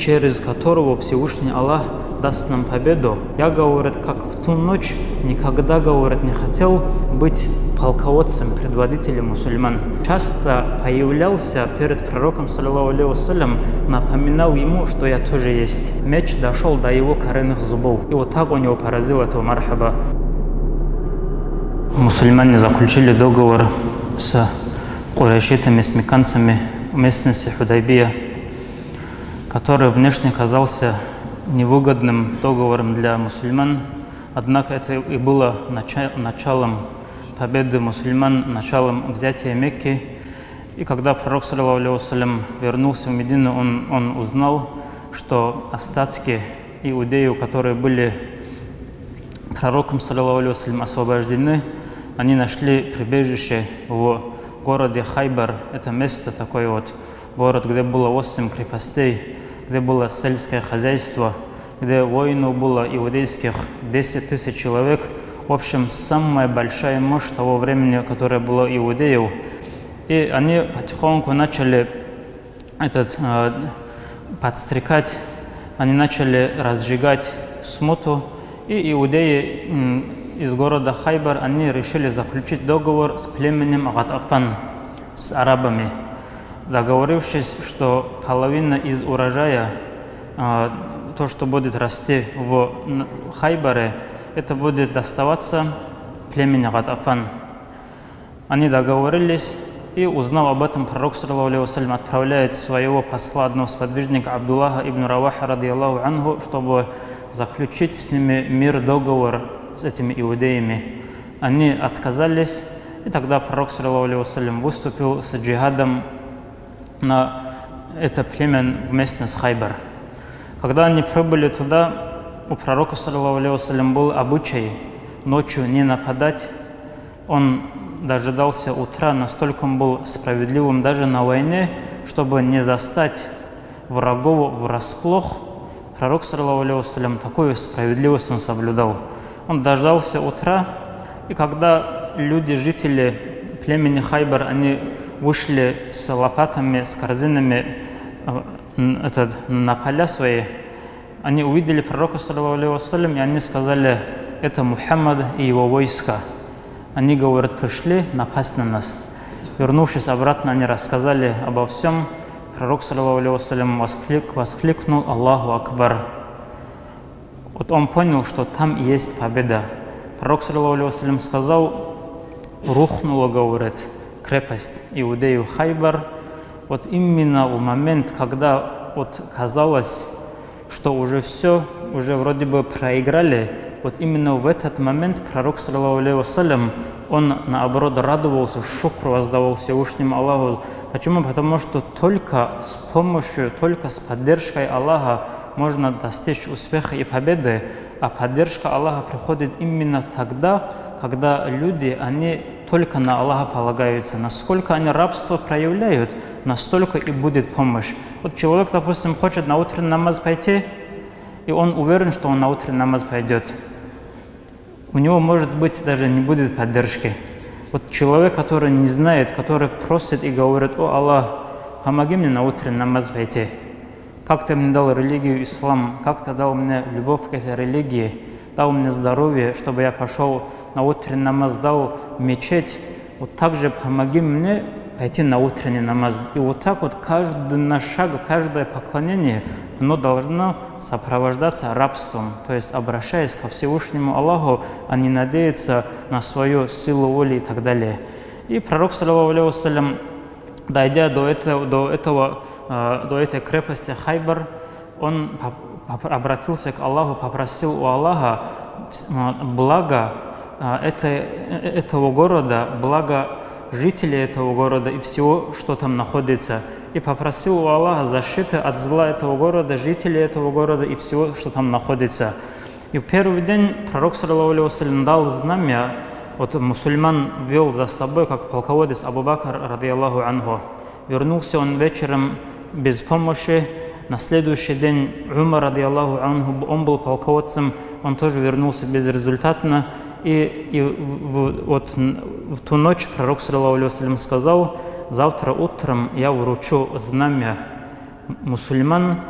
через которого Всевышний Аллах даст нам победу. Я, говорит, как в ту ночь никогда, говорит, не хотел быть полководцем, предводителем мусульман. Часто появлялся перед пророком, саллиллаху напоминал ему, что я тоже есть. Меч дошел до его коренных зубов. И вот так у него поразил этого мархаба. Мусульмане заключили договор с курайшитами, с меканцами в местности Худайбия, который внешне казался невыгодным договором для мусульман, однако это и было началом победы мусульман, началом взятия Мекки. И когда пророк, саллиллаху вернулся в Медину, он, он узнал, что остатки иудеев, которые были пророком, саллиллаху освобождены, они нашли прибежище в городе Хайбар. Это место такое вот, город, где было 8 крепостей, где было сельское хозяйство, где воинов было иудейских 10 тысяч человек. В общем, самая большая мощь того времени, которая была иудеев. И они потихоньку начали этот, э, подстрекать, они начали разжигать смуту, и иудеи из города Хайбар, они решили заключить договор с племенем Гатафан, с арабами, договорившись, что половина из урожая, а, то, что будет расти в Хайбаре, это будет доставаться племени Гатафан. Они договорились, и узнав об этом, пророк, саллиллаху отправляет своего посла, одного сподвижника, Абдуллаха ибн Раваха, радиаллаху анху, чтобы заключить с ними мир, договор с этими иудеями. Они отказались, и тогда пророк, саллиллаху выступил с джихадом на это племя вместе с Хайбар. Когда они прибыли туда, у пророка, саллиллаху был обычай ночью не нападать. Он дожидался утра, настолько он был справедливым даже на войне, чтобы не застать врагов врасплох. Пророк, саллиллаху такую справедливость он соблюдал. Он дождался утра, и когда люди, жители племени Хайбар, они вышли с лопатами, с корзинами э, это, на поля свои, они увидели пророка, وسلم, и они сказали, это Мухаммад и его войска. Они, говорят, пришли напасть на нас. Вернувшись обратно, они рассказали обо всем. Пророк, وسلم, восклик, воскликнул Аллаху Акбар. Вот он понял, что там есть победа. Пророк, саллиллаху сказал, рухнула, говорит, крепость Иудею Хайбар. Вот именно в момент, когда вот казалось, что уже все, уже вроде бы проиграли, вот именно в этот момент пророк, саллиллаху он наоборот радовался, шукру воздавал Всевышнему Аллаху. Почему? Потому что только с помощью, только с поддержкой Аллаха можно достичь успеха и победы, а поддержка Аллаха приходит именно тогда, когда люди, они только на Аллаха полагаются. Насколько они рабство проявляют, настолько и будет помощь. Вот человек, допустим, хочет на утренний намаз пойти, и он уверен, что он на утренний намаз пойдет. У него, может быть, даже не будет поддержки. Вот человек, который не знает, который просит и говорит, «О Аллах, помоги мне на утренний намаз пойти» как ты мне дал религию ислам, как ты дал мне любовь к этой религии, дал мне здоровье, чтобы я пошел на утренний намаз, дал мечеть, вот так же помоги мне пойти на утренний намаз. И вот так вот каждый наш шаг, каждое поклонение, оно должно сопровождаться рабством, то есть обращаясь ко Всевышнему Аллаху, а не надеяться на свою силу воли и так далее. И пророк, саллиллаху дойдя до этого, до этого Э, до этой крепости Хайбар, он обратился к Аллаху, попросил у Аллаха благо э, этого города, благо жителей этого города и всего, что там находится. И попросил у Аллаха защиты от зла этого города, жителей этого города и всего, что там находится. И в первый день пророк, саллиллаху дал знамя, вот мусульман вел за собой, как полководец Абу Бакр, радиаллаху анху. Вернулся он вечером без помощи. На следующий день Умар, ради Аллаху анху, он был полководцем, он тоже вернулся безрезультатно. И, и в, вот, в ту ночь пророк, саллиллаху сказал, завтра утром я вручу знамя мусульман,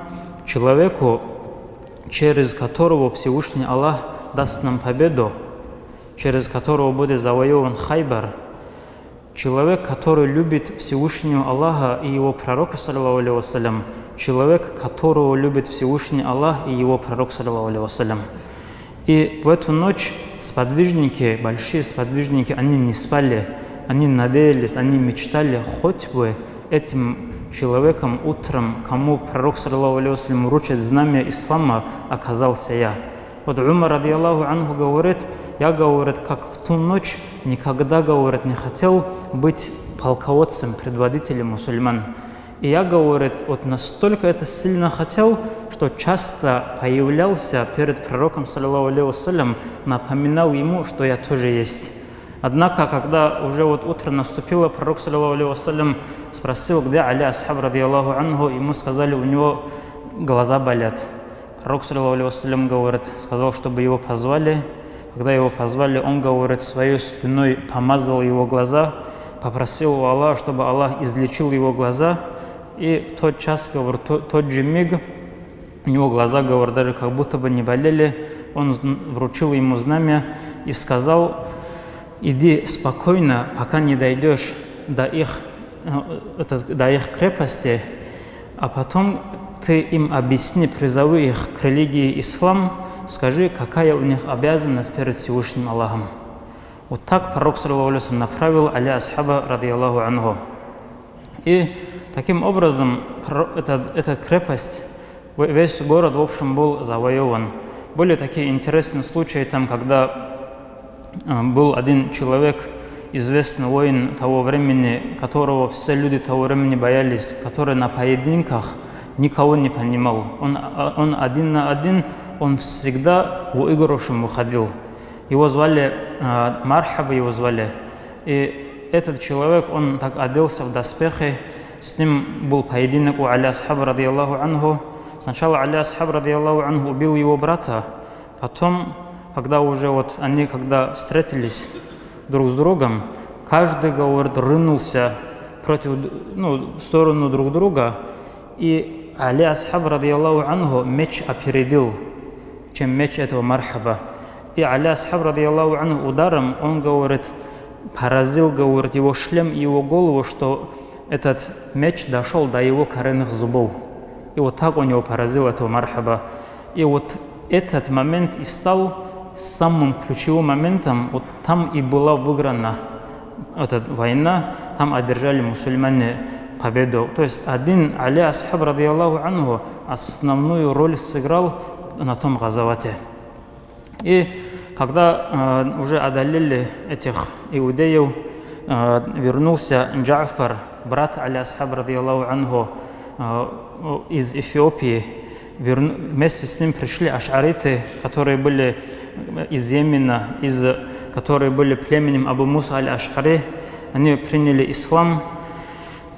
человеку, через которого Всевышний Аллах даст нам победу, через которого будет завоеван Хайбар, человек, который любит Всевышнего Аллаха и его пророка, саллиллаху человек, которого любит Всевышний Аллах и его пророк, саллиллаху И в эту ночь сподвижники, большие сподвижники, они не спали, они надеялись, они мечтали хоть бы этим человеком утром, кому пророк, саллиллаху вручит знамя ислама, оказался я. Вот Умар, ради Аллаху анху, говорит, я, говорит, как в ту ночь никогда, говорит, не хотел быть полководцем, предводителем мусульман. И я, говорит, вот настолько это сильно хотел, что часто появлялся перед пророком, саллиллаху напоминал ему, что я тоже есть. Однако, когда уже вот утро наступило, пророк, саллиллаху спросил, где Али Асхаб, ради Аллаху анху, ему сказали, у него глаза болят. Пророк, саллиллаху говорит, сказал, чтобы его позвали. Когда его позвали, он, говорит, своей слюной помазал его глаза, попросил у Аллаха, чтобы Аллах излечил его глаза. И в тот час, говорит, тот, же миг, у него глаза, говорит, даже как будто бы не болели. Он вручил ему знамя и сказал, иди спокойно, пока не дойдешь до их, э, до их крепости, а потом ты им объясни, призови их к религии ислам, скажи, какая у них обязанность перед Всевышним Аллахом. Вот так пророк, саллаху направил Али Асхаба, ради Аллаху анху. И таким образом эта, эта крепость, весь город, в общем, был завоеван. Были такие интересные случаи, там, когда э, был один человек, известный воин того времени, которого все люди того времени боялись, который на поединках – никого не понимал. Он, он один на один, он всегда выигрышем выходил. Его звали э, Мархаба, его звали. И этот человек, он так оделся в доспехи, с ним был поединок у Али Асхаба, رضي الله عنه. Сначала Али Асхаб, رضي الله عنه, убил его брата, потом, когда уже вот они, когда встретились друг с другом, каждый, говорит, рынулся против, ну, в сторону друг друга, и Али Асхаб, رضي الله عنه, меч опередил, чем меч этого Мархаба. И Али Асхаб, رضي الله عنه, ударом, он говорит, поразил, говорит, его шлем и его голову, что этот меч дошел до его коренных зубов. И вот так он его поразил, этого Мархаба. И вот этот момент и стал самым ключевым моментом, вот там и была выиграна эта война, там одержали мусульмане победу. То есть один Али Асхаб, ради Аллаху анху, основную роль сыграл на том газавате. И когда э, уже одолели этих иудеев, э, вернулся Джафар, брат Али Асхаб, ради Аллаху анху, э, из Эфиопии, верну, вместе с ним пришли ашариты, которые были из Йемена, из, которые были племенем Абу Муса аль-Ашари, они приняли ислам,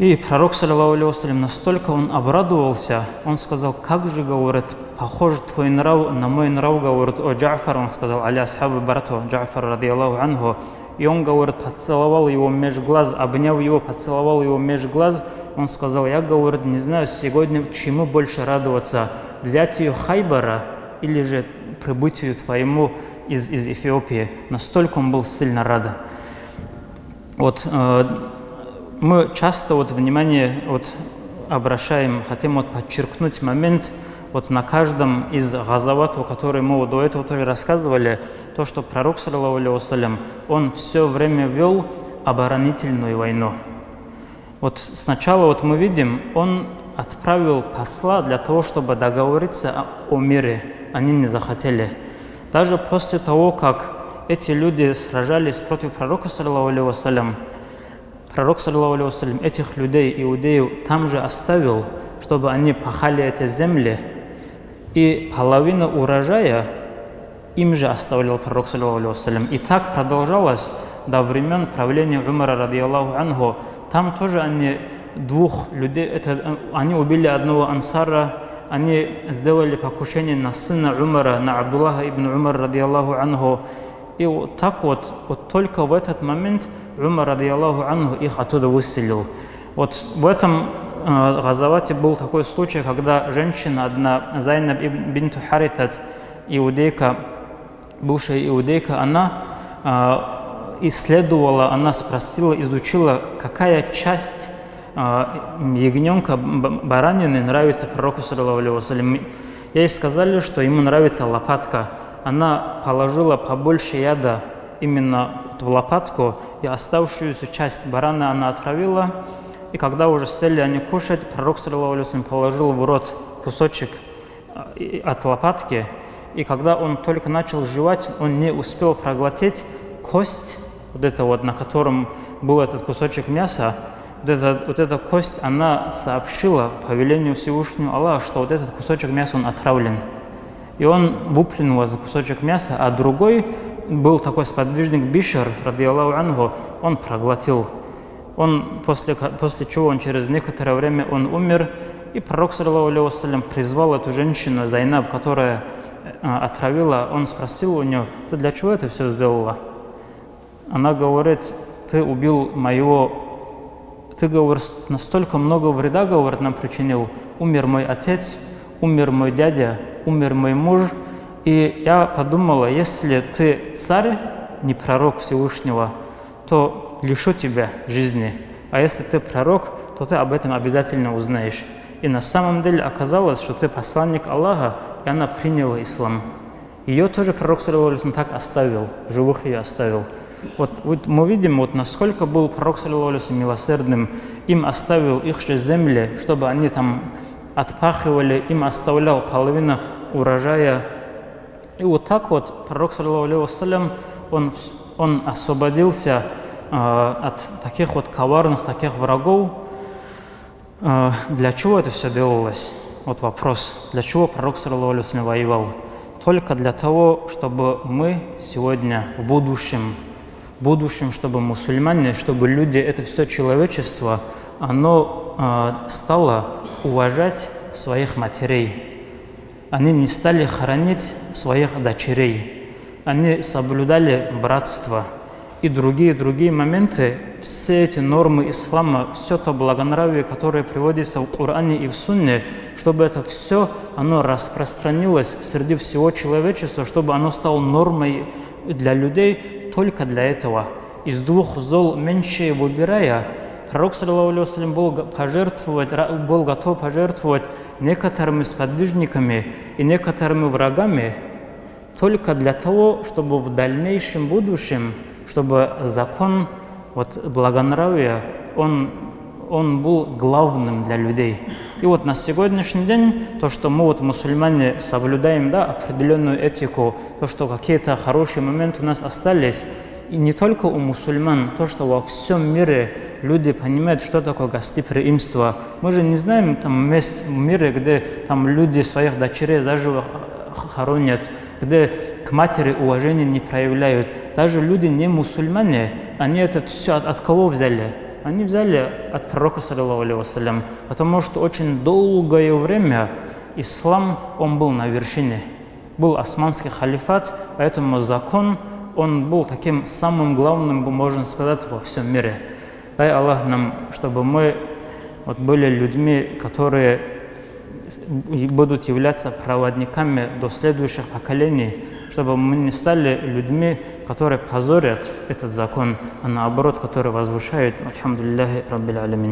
и пророк, саллиллаху настолько он обрадовался, он сказал, как же, говорит, похож твой нрав на мой нрав, говорит, о Джафар, он сказал, аля асхабы брату Джафар, ради Аллаху анху. И он, говорит, поцеловал его меж глаз, обняв его, поцеловал его меж глаз. Он сказал, я, говорит, не знаю сегодня, чему больше радоваться, взятию Хайбара или же прибытию твоему из, из Эфиопии. Настолько он был сильно рад. Вот, э, мы часто вот внимание вот обращаем, хотим вот подчеркнуть момент вот на каждом из газаватов, которые мы вот до этого тоже рассказывали, то, что пророк, саллиллаху он все время вел оборонительную войну. Вот сначала вот мы видим, он отправил посла для того, чтобы договориться о мире. Они не захотели. Даже после того, как эти люди сражались против пророка, саллиллаху Пророк, саллиллаху этих людей, иудеев, там же оставил, чтобы они пахали эти земли, и половину урожая им же оставлял пророк, саллиллаху И так продолжалось до времен правления Умара, ради Аллаху анху. Там тоже они двух людей, это, они убили одного ансара, они сделали покушение на сына Умара, на Абдуллаха ибн Умар, ради Аллаху анху. И вот так вот, вот только в этот момент Умар, ради Аллаху анху, их оттуда выселил. Вот в этом э, Газавате был такой случай, когда женщина одна, Зайнаб бинту Харитат, иудейка, бывшая иудейка, она э, исследовала, она спросила, изучила, какая часть ягненка, баранины нравится пророку, саллиллаху Ей сказали, что ему нравится лопатка. Она положила побольше яда именно в лопатку, и оставшуюся часть барана она отравила. И когда уже сели они кушать, пророк, саллиллаху положил в рот кусочек от лопатки, и когда он только начал жевать, он не успел проглотить кость, вот это вот, на котором был этот кусочек мяса, вот эта, вот эта кость, она сообщила по велению Всевышнего Аллаха, что вот этот кусочек мяса, он отравлен. И он выплюнул этот кусочек мяса, а другой был такой сподвижник Бишер, ради Аллаху он проглотил. Он, после, после чего он через некоторое время он умер, и пророк, саллиллаху призвал эту женщину, Зайнаб, которая э, отравила, он спросил у нее, ты для чего это все сделала? Она говорит, ты убил моего ты, говоришь, настолько много вреда, говорит, нам причинил. Умер мой отец, умер мой дядя, умер мой муж. И я подумала, если ты царь, не пророк Всевышнего, то лишу тебя жизни. А если ты пророк, то ты об этом обязательно узнаешь. И на самом деле оказалось, что ты посланник Аллаха, и она приняла ислам. Ее тоже пророк, саллиллаху так оставил, живых ее оставил. Вот, вот мы видим, вот насколько был пророк, саллиллаху милосердным, им оставил их же земли, чтобы они там отпахивали, им оставлял половину урожая. И вот так вот пророк, саллиллаху он, он освободился э, от таких вот коварных, таких врагов. Э, для чего это все делалось? Вот вопрос. Для чего пророк, саллиллаху воевал? Только для того, чтобы мы сегодня в будущем будущем, чтобы мусульмане, чтобы люди, это все человечество, оно э, стало уважать своих матерей. Они не стали хоронить своих дочерей. Они соблюдали братство и другие-другие моменты. Все эти нормы ислама, все то благонравие, которое приводится в Коране и в Сунне, чтобы это все, оно распространилось среди всего человечества, чтобы оно стало нормой для людей, только для этого. Из двух зол меньше выбирая, пророк, саллиллаху был, пожертвовать, был готов пожертвовать некоторыми сподвижниками и некоторыми врагами только для того, чтобы в дальнейшем будущем, чтобы закон вот, благонравия, он, он был главным для людей. И вот на сегодняшний день то, что мы вот мусульмане соблюдаем да, определенную этику, то, что какие-то хорошие моменты у нас остались, и не только у мусульман, то, что во всем мире люди понимают, что такое гостеприимство. Мы же не знаем там мест в мире, где там люди своих дочерей заживо хоронят, где к матери уважения не проявляют. Даже люди не мусульмане, они это все от, от кого взяли? они взяли от пророка, саллиллаху потому что очень долгое время ислам, он был на вершине. Был османский халифат, поэтому закон, он был таким самым главным, можно сказать, во всем мире. Дай Аллах нам, чтобы мы вот были людьми, которые будут являться проводниками до следующих поколений, чтобы мы не стали людьми, которые позорят этот закон, а наоборот, которые возвышают. Альхамдулиллахи Раббил Алямин.